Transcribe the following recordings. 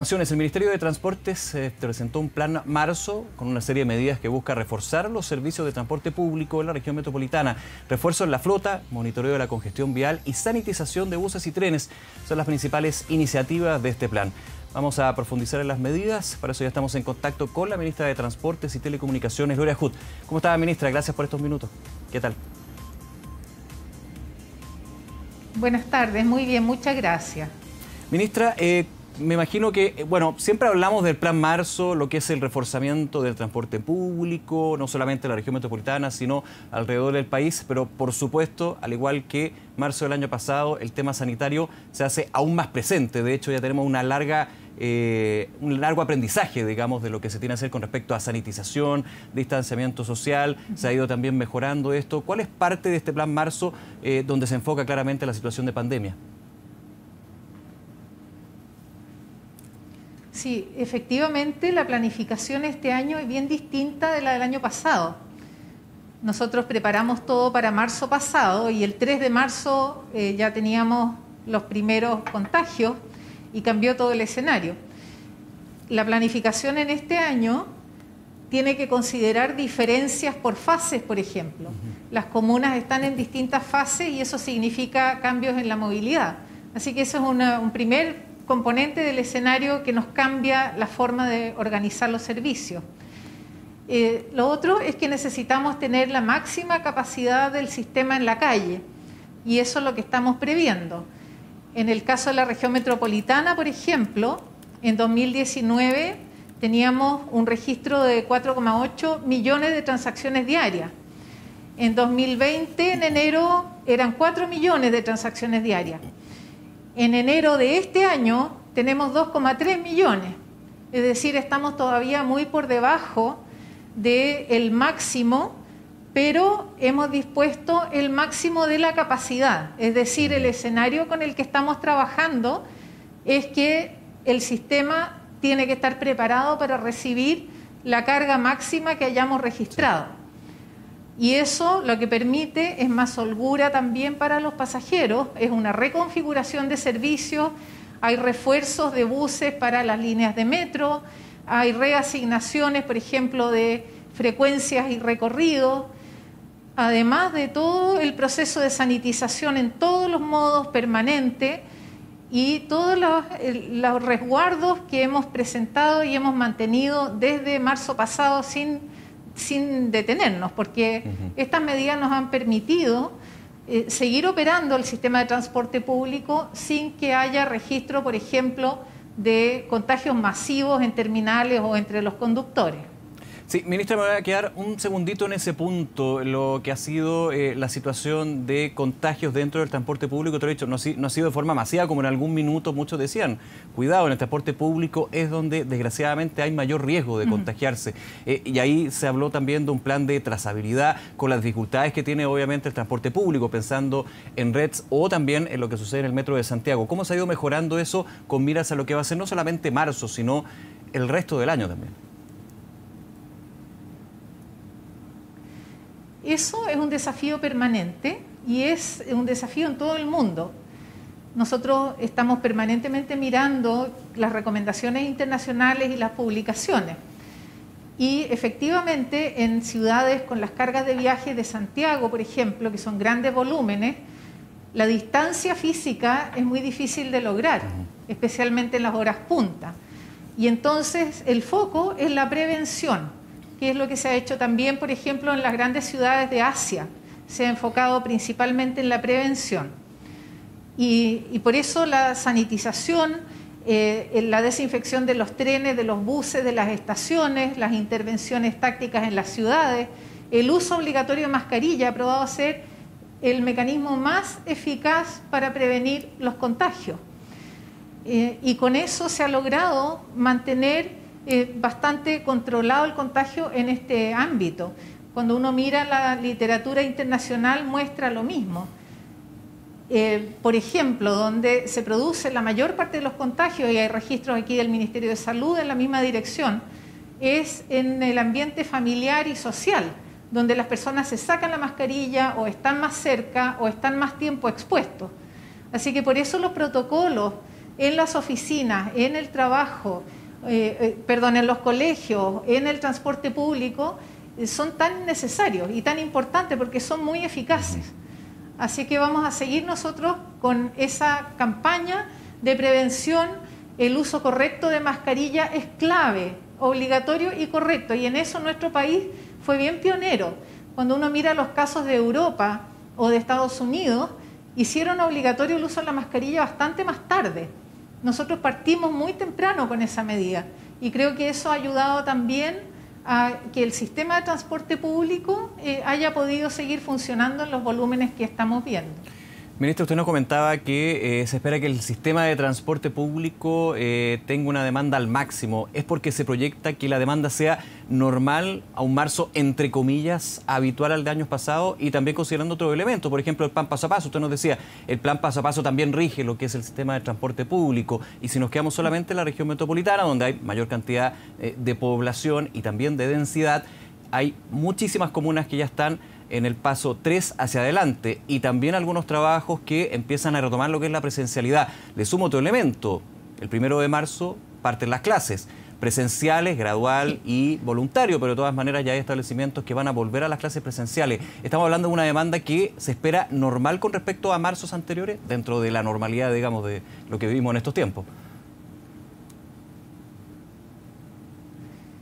El Ministerio de Transportes eh, presentó un plan marzo con una serie de medidas que busca reforzar los servicios de transporte público en la región metropolitana. Refuerzo en la flota, monitoreo de la congestión vial y sanitización de buses y trenes son las principales iniciativas de este plan. Vamos a profundizar en las medidas, para eso ya estamos en contacto con la ministra de Transportes y Telecomunicaciones, Gloria Hood. ¿Cómo está, ministra? Gracias por estos minutos. ¿Qué tal? Buenas tardes, muy bien, muchas gracias. Ministra, eh, me imagino que, eh, bueno, siempre hablamos del Plan Marzo, lo que es el reforzamiento del transporte público, no solamente en la región metropolitana, sino alrededor del país, pero por supuesto, al igual que marzo del año pasado, el tema sanitario se hace aún más presente. De hecho, ya tenemos una larga... Eh, un largo aprendizaje, digamos, de lo que se tiene que hacer con respecto a sanitización, distanciamiento social, se ha ido también mejorando esto. ¿Cuál es parte de este plan marzo eh, donde se enfoca claramente la situación de pandemia? Sí, efectivamente la planificación este año es bien distinta de la del año pasado. Nosotros preparamos todo para marzo pasado y el 3 de marzo eh, ya teníamos los primeros contagios y cambió todo el escenario. La planificación en este año tiene que considerar diferencias por fases, por ejemplo. Las comunas están en distintas fases y eso significa cambios en la movilidad. Así que eso es un primer componente del escenario que nos cambia la forma de organizar los servicios. Eh, lo otro es que necesitamos tener la máxima capacidad del sistema en la calle y eso es lo que estamos previendo. En el caso de la región metropolitana, por ejemplo, en 2019 teníamos un registro de 4,8 millones de transacciones diarias. En 2020, en enero, eran 4 millones de transacciones diarias en enero de este año tenemos 2,3 millones. Es decir, estamos todavía muy por debajo del máximo, pero hemos dispuesto el máximo de la capacidad. Es decir, el escenario con el que estamos trabajando es que el sistema tiene que estar preparado para recibir la carga máxima que hayamos registrado. Y eso lo que permite es más holgura también para los pasajeros, es una reconfiguración de servicios, hay refuerzos de buses para las líneas de metro, hay reasignaciones, por ejemplo, de frecuencias y recorridos, además de todo el proceso de sanitización en todos los modos permanente y todos los, los resguardos que hemos presentado y hemos mantenido desde marzo pasado sin sin detenernos, porque estas medidas nos han permitido eh, seguir operando el sistema de transporte público sin que haya registro, por ejemplo, de contagios masivos en terminales o entre los conductores. Sí, ministra, me voy a quedar un segundito en ese punto, lo que ha sido eh, la situación de contagios dentro del transporte público. Te lo he dicho, no, no, ha sido de forma masiva, como en algún minuto muchos decían. Cuidado, en el transporte público es donde desgraciadamente hay mayor riesgo de contagiarse. Eh, y ahí se habló también de un plan de trazabilidad con las dificultades que tiene obviamente el transporte público, pensando en REDS o también en lo que sucede en el metro de Santiago. ¿Cómo se ha ido mejorando eso con miras a lo que va a ser no solamente marzo, sino el resto del año también? Eso es un desafío permanente y es un desafío en todo el mundo. Nosotros estamos permanentemente mirando las recomendaciones internacionales y las publicaciones. Y efectivamente en ciudades con las cargas de viaje de Santiago, por ejemplo, que son grandes volúmenes, la distancia física es muy difícil de lograr, especialmente en las horas punta. Y entonces el foco es la prevención que es lo que se ha hecho también, por ejemplo, en las grandes ciudades de Asia. Se ha enfocado principalmente en la prevención. Y, por eso la sanitización, eh, la desinfección de los trenes, de los buses, de las estaciones, las intervenciones tácticas en las ciudades, el uso obligatorio de mascarilla ha probado ser el mecanismo más eficaz para prevenir los contagios. Eh, y con eso se ha logrado mantener eh, bastante controlado el contagio en este ámbito. Cuando uno mira la literatura internacional muestra lo mismo. Eh, por ejemplo, donde se produce la mayor parte de los contagios, y hay registros aquí del Ministerio de Salud en la misma dirección, es en el ambiente familiar y social, donde las personas se sacan la mascarilla o están más cerca o están más tiempo expuestos. Así que por eso los protocolos en las oficinas, en el trabajo, eh, eh, perdón, en los colegios, en el transporte público, eh, son tan necesarios y tan importantes porque son muy eficaces. Así que vamos a seguir nosotros con esa campaña de prevención. El uso correcto de mascarilla es clave, obligatorio y correcto. Y en eso nuestro país fue bien pionero. Cuando uno mira los casos de Europa o de Estados Unidos, hicieron obligatorio el uso de la mascarilla bastante más tarde. Nosotros partimos muy temprano con esa medida y creo que eso ha ayudado también a que el sistema de transporte público eh, haya podido seguir funcionando en los volúmenes que estamos viendo. Ministro, usted nos comentaba que eh, se espera que el sistema de transporte público eh, tenga una demanda al máximo. ¿Es porque se proyecta que la demanda sea normal a un marzo, entre comillas, habitual al de años pasados y también considerando otro elemento? Por ejemplo, el plan paso a paso. Usted nos decía, el plan paso a paso también rige lo que es el sistema de transporte público. Y si nos quedamos solamente en la región metropolitana, donde hay mayor cantidad eh, de población y también de densidad, hay muchísimas comunas que ya están en el paso 3 hacia adelante y también algunos trabajos que empiezan a retomar lo que es la presencialidad. Le sumo otro elemento. El primero de marzo parten las clases presenciales, gradual y voluntario, pero de todas maneras ya hay establecimientos que van a volver a las clases presenciales. Estamos hablando de una demanda que se espera normal con respecto a marzos anteriores, dentro de la normalidad, digamos, de lo que vivimos en estos tiempos.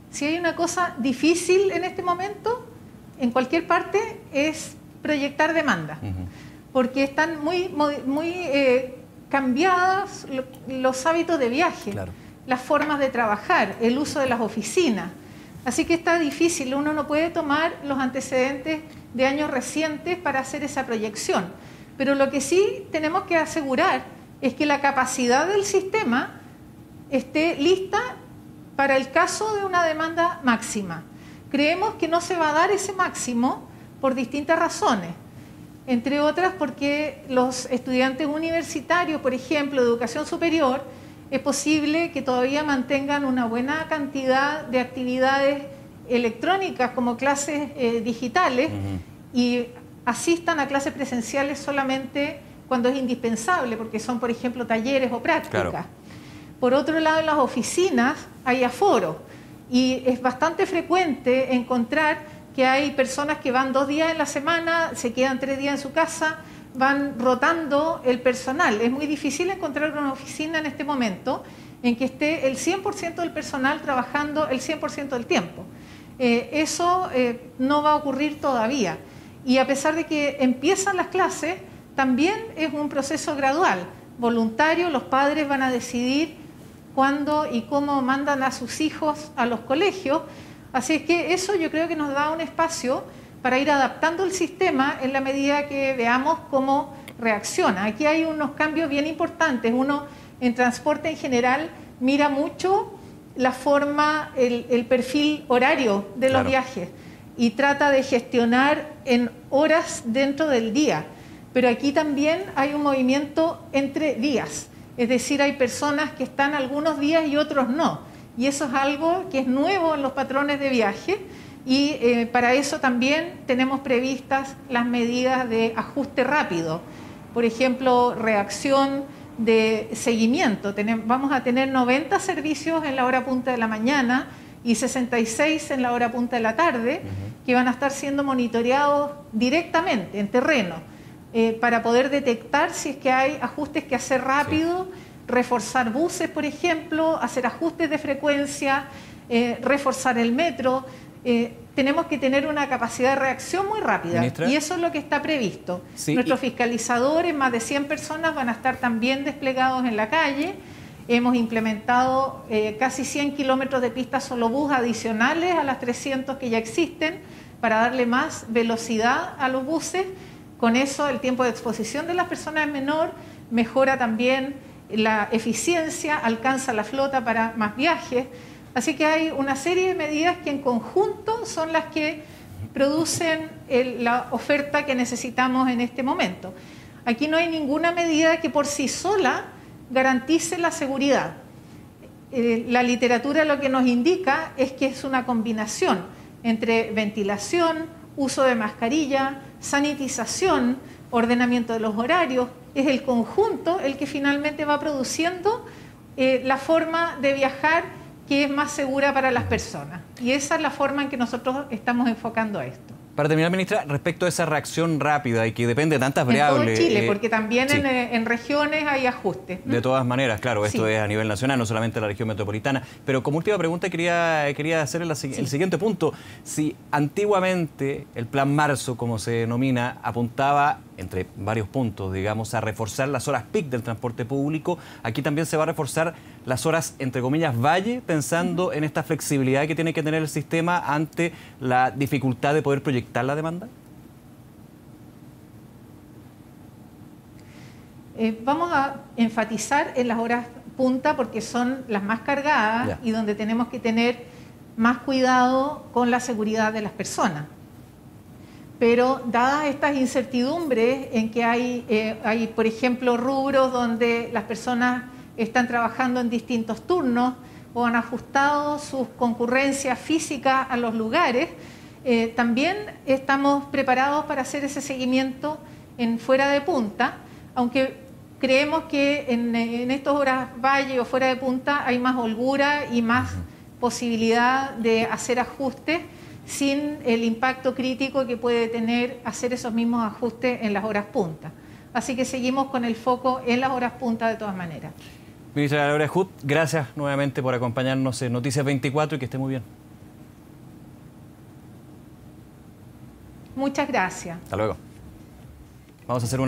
Si hay una cosa difícil en este momento, en cualquier parte es proyectar demanda, porque están muy, muy eh, cambiados los hábitos de viaje, las formas de trabajar, el uso de las oficinas. Así que está difícil, uno no puede tomar los antecedentes de años recientes para hacer esa proyección. Pero lo que sí tenemos que asegurar es que la capacidad del sistema esté lista para el caso de una demanda máxima. Creemos que no se va a dar ese máximo por distintas razones, entre otras porque los estudiantes universitarios, por ejemplo, de educación superior, es posible que todavía mantengan una buena cantidad de actividades electrónicas como clases eh, digitales y asistan a clases presenciales solamente cuando es indispensable, porque son, por ejemplo, talleres o prácticas. Por otro lado, en las oficinas hay aforo y es bastante frecuente encontrar que hay personas que van dos días en la semana, se quedan tres días en su casa, van rotando el personal. Es muy difícil encontrar una oficina en este momento en que esté el 100% del personal trabajando el 100% del tiempo. Eh, eso eh, no va a ocurrir todavía. Y a pesar de que empiezan las clases, también es un proceso gradual, voluntario, los padres van a decidir cuándo y cómo mandan a sus hijos a los colegios. Así es que eso yo creo que nos da un espacio para ir adaptando el sistema en la medida que veamos cómo reacciona. Aquí hay unos cambios bien importantes. Uno en transporte en general mira mucho la forma, el, perfil horario de los viajes y trata de gestionar en horas dentro del día. Pero aquí también hay un movimiento entre días. Es decir, hay personas que están algunos días y otros no. Y eso es algo que es nuevo en los patrones de viaje y eh, para eso también tenemos previstas las medidas de ajuste rápido. Por ejemplo, reacción de seguimiento. vamos a tener 90 servicios en la hora punta de la mañana y 66 en la hora punta de la tarde que van a estar siendo monitoreados directamente en terreno eh, para poder detectar si es que hay ajustes que hacer rápido, reforzar buses, por ejemplo, hacer ajustes de frecuencia, eh, reforzar el metro. Eh, tenemos que tener una capacidad de reacción muy rápida y eso es lo que está previsto. Nuestros fiscalizadores, más de 100 personas, van a estar también desplegados en la calle. Hemos implementado casi 100 kilómetros de pistas solo bus adicionales a las 300 que ya existen para darle más velocidad a los buses con eso el tiempo de exposición de las personas es menor, mejora también la eficiencia, alcanza la flota para más viajes. Así que hay una serie de medidas que en conjunto son las que producen la oferta que necesitamos en este momento. Aquí no hay ninguna medida que por sí sola garantice la seguridad. Eh, la literatura lo que nos indica es que es una combinación entre ventilación, uso de mascarilla, sanitización, ordenamiento de los horarios, es el conjunto el que finalmente va produciendo eh, la forma de viajar que es más segura para las personas. Y esa es la forma en que nosotros estamos enfocando esto. Para terminar, ministra, respecto a esa reacción rápida y que depende de tantas variables. En todo Chile, eh, porque también eh, en, regiones hay ajustes. De todas maneras, claro, esto es a nivel nacional, no solamente la región metropolitana. Pero como última pregunta quería, quería hacer el, el siguiente punto. Si antiguamente el plan marzo, como se denomina, apuntaba entre varios puntos, digamos, a reforzar las horas peak del transporte público. Aquí también se va a reforzar las horas, entre comillas, valle, pensando en esta flexibilidad que tiene que tener el sistema ante la dificultad de poder proyectar la demanda. Eh, vamos a enfatizar en las horas punta porque son las más cargadas y donde tenemos que tener más cuidado con la seguridad de las personas pero dadas estas incertidumbres en que hay, eh, hay, por ejemplo, rubros donde las personas están trabajando en distintos turnos o han ajustado sus concurrencias físicas a los lugares, eh, también estamos preparados para hacer ese seguimiento en fuera de punta, aunque creemos que en, en estos horas valle o fuera de punta hay más holgura y más posibilidad de hacer ajustes sin el impacto crítico que puede tener hacer esos mismos ajustes en las horas punta. Así que seguimos con el foco en las horas punta de todas maneras. Ministra Laura Hut, gracias nuevamente por acompañarnos en Noticias 24 y que esté muy bien. Muchas gracias. Hasta luego. Vamos a hacer una